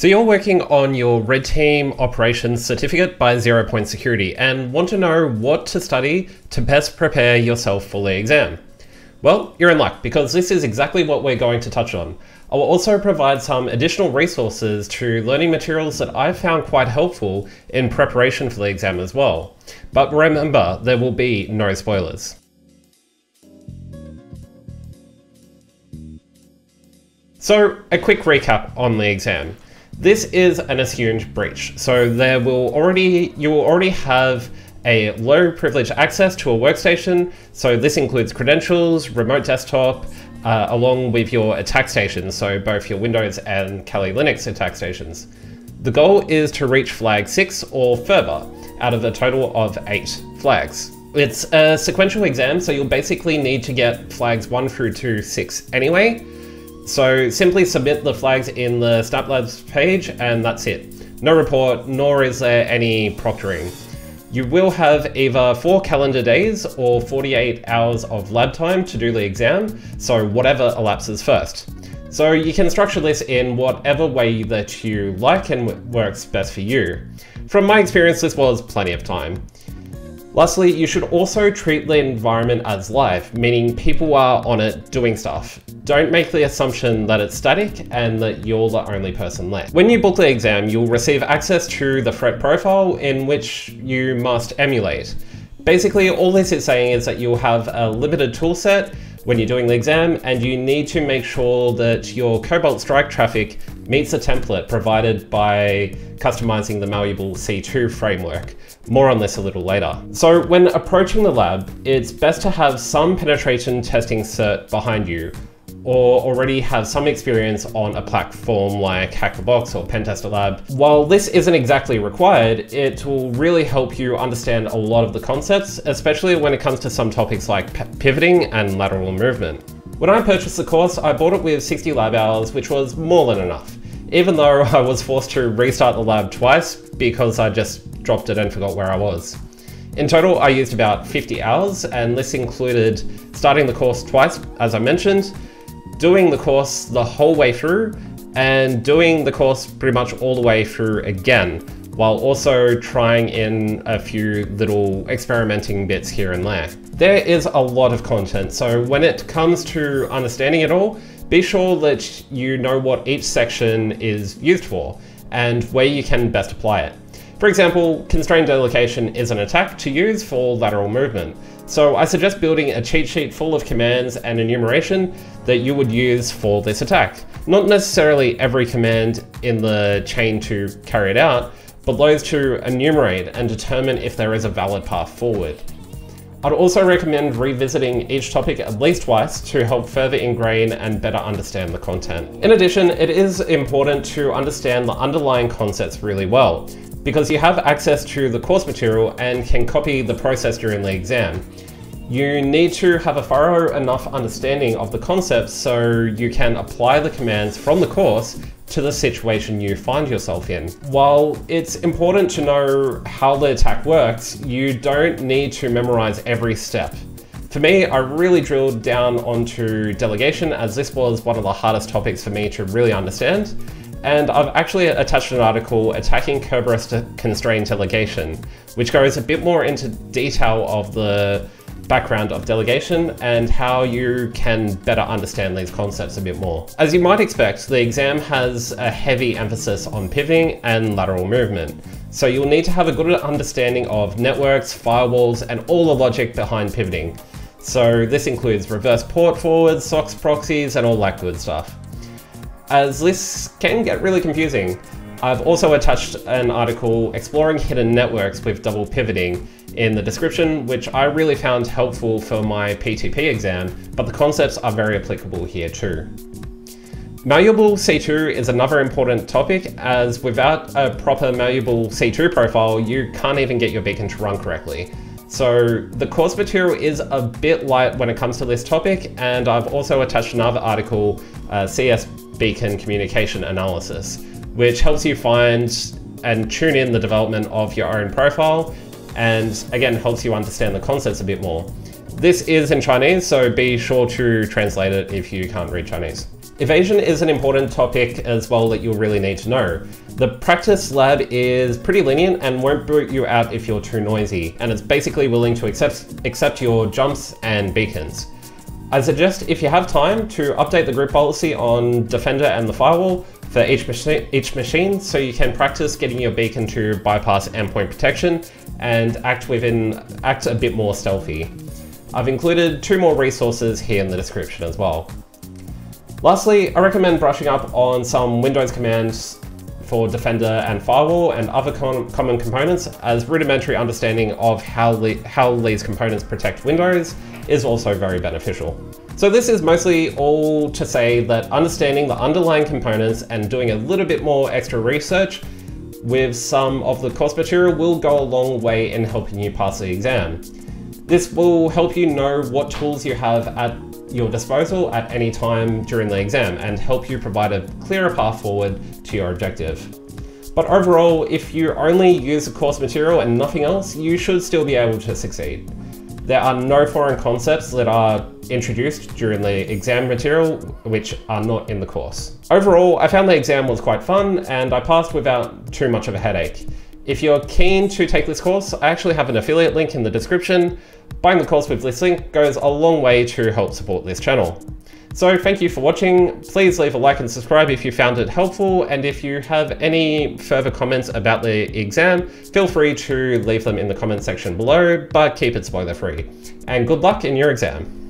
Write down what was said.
So you're working on your Red Team Operations Certificate by ZeroPoint Security and want to know what to study to best prepare yourself for the exam. Well, you're in luck because this is exactly what we're going to touch on. I will also provide some additional resources to learning materials that I've found quite helpful in preparation for the exam as well. But remember, there will be no spoilers. So, a quick recap on the exam. This is an assumed breach, so there will already you will already have a low privilege access to a workstation. So this includes credentials, remote desktop, uh, along with your attack stations, so both your Windows and Kali Linux attack stations. The goal is to reach flag 6 or further out of a total of 8 flags. It's a sequential exam, so you'll basically need to get flags 1 through to 6 anyway, so simply submit the flags in the SnapLabs page and that's it. No report, nor is there any proctoring. You will have either 4 calendar days or 48 hours of lab time to do the exam, so whatever elapses first. So you can structure this in whatever way that you like and works best for you. From my experience, this was plenty of time. Lastly, you should also treat the environment as live, meaning people are on it doing stuff. Don't make the assumption that it's static and that you're the only person there. When you book the exam, you'll receive access to the threat profile in which you must emulate. Basically, all this is saying is that you'll have a limited toolset when you're doing the exam, and you need to make sure that your Cobalt Strike traffic meets the template provided by customizing the malleable C2 framework. More on this a little later. So when approaching the lab, it's best to have some penetration testing cert behind you or already have some experience on a platform like Hack The Box or Pentester Lab. While this isn't exactly required, it will really help you understand a lot of the concepts, especially when it comes to some topics like pivoting and lateral movement. When I purchased the course, I bought it with 60 lab hours, which was more than enough. Even though I was forced to restart the lab twice because I just dropped it and forgot where I was. In total, I used about 50 hours, and this included starting the course twice, as I mentioned, doing the course the whole way through and doing the course pretty much all the way through again, while also trying in a few little experimenting bits here and there. There is a lot of content, so when it comes to understanding it all, be sure that you know what each section is used for and where you can best apply it. For example, constrained delegation is an attack to use for lateral movement. So I suggest building a cheat sheet full of commands and enumeration that you would use for this attack. Not necessarily every command in the chain to carry it out, but those to enumerate and determine if there is a valid path forward. I'd also recommend revisiting each topic at least twice to help further ingrain and better understand the content. In addition, it is important to understand the underlying concepts really well because you have access to the course material and can copy the process during the exam. You need to have a thorough enough understanding of the concepts so you can apply the commands from the course to the situation you find yourself in. While it's important to know how the attack works, you don't need to memorize every step. For me, I really drilled down onto delegation as this was one of the hardest topics for me to really understand. And I've actually attached an article attacking Kerberos constrained delegation, which goes a bit more into detail of the background of delegation and how you can better understand these concepts a bit more. As you might expect, the exam has a heavy emphasis on pivoting and lateral movement. So you'll need to have a good understanding of networks, firewalls, and all the logic behind pivoting. So this includes reverse port forwards, SOCKS proxies, and all that good stuff as this can get really confusing. I've also attached an article exploring hidden networks with double pivoting in the description, which I really found helpful for my PTP exam, but the concepts are very applicable here too. Malleable C2 is another important topic as without a proper malleable C2 profile, you can't even get your beacon to run correctly. So the course material is a bit light when it comes to this topic, and I've also attached another article, uh, CS beacon communication analysis, which helps you find and tune in the development of your own profile and again helps you understand the concepts a bit more. This is in Chinese, so be sure to translate it if you can't read Chinese. Evasion is an important topic as well that you'll really need to know. The practice lab is pretty lenient and won't boot you out if you're too noisy, and it's basically willing to accept, accept your jumps and beacons. I suggest if you have time to update the group policy on Defender and the firewall for each, machi each machine so you can practice getting your beacon to bypass endpoint protection and act within act a bit more stealthy. I've included two more resources here in the description as well. Lastly, I recommend brushing up on some Windows commands for Defender and Firewall and other com common components as rudimentary understanding of how, how these components protect Windows is also very beneficial. So this is mostly all to say that understanding the underlying components and doing a little bit more extra research with some of the course material will go a long way in helping you pass the exam. This will help you know what tools you have at your disposal at any time during the exam and help you provide a clearer path forward to your objective. But overall, if you only use the course material and nothing else, you should still be able to succeed. There are no foreign concepts that are introduced during the exam material which are not in the course. Overall, I found the exam was quite fun and I passed without too much of a headache. If you're keen to take this course, I actually have an affiliate link in the description. Buying the course with this link goes a long way to help support this channel. So thank you for watching, please leave a like and subscribe if you found it helpful, and if you have any further comments about the exam, feel free to leave them in the comment section below, but keep it spoiler free. And good luck in your exam.